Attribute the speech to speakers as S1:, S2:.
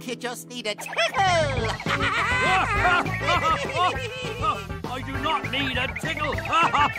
S1: think you just need a tickle.
S2: I do not need a tickle.